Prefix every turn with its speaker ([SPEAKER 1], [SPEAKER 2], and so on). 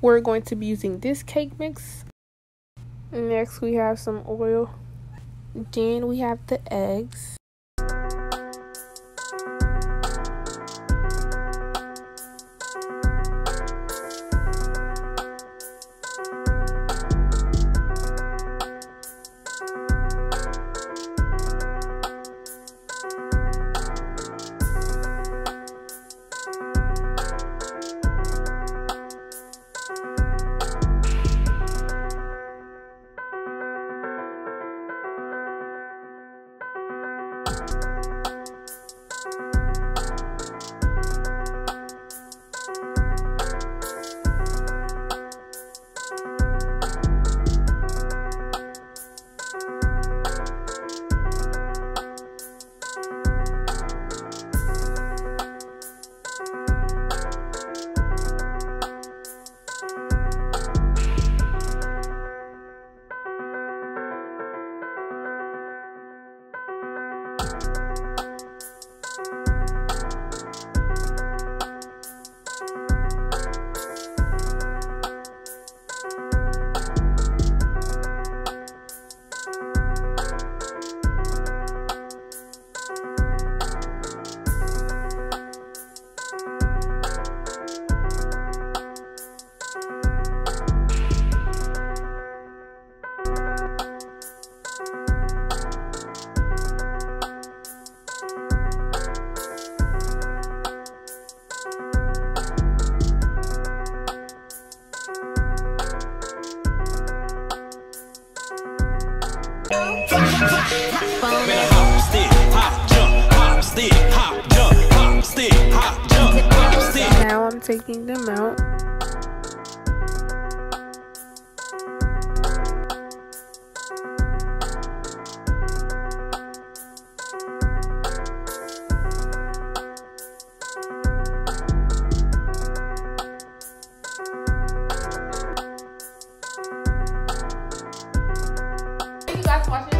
[SPEAKER 1] we're going to be using this cake mix. Next, we have some oil. Then we have the eggs. Now I'm taking them out. watching.